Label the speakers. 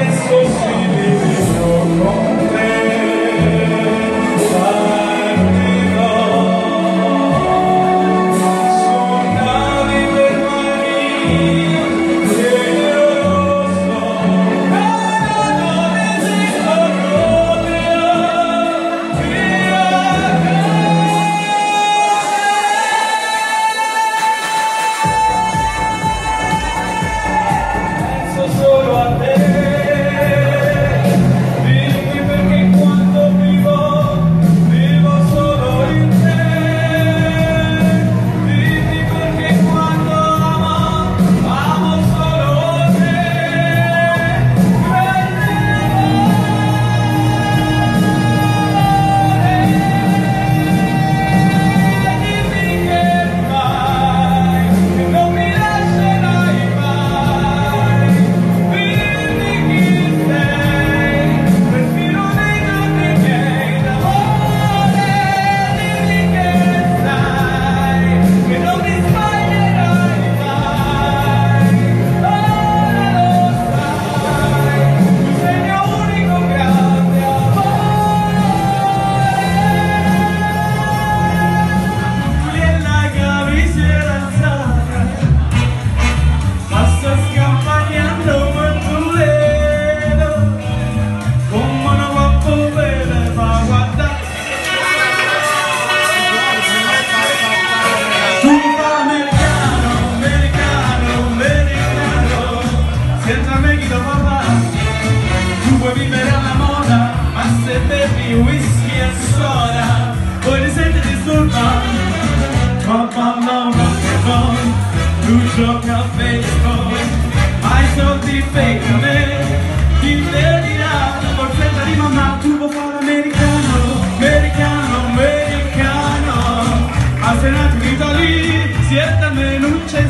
Speaker 1: It's so sweet. l'uscio caffè di poi ma i soldi fake a me ti impedirà la borsetta di mamma tu vuoi fare americano americano. Americano a senato in Italia siete almeno un centro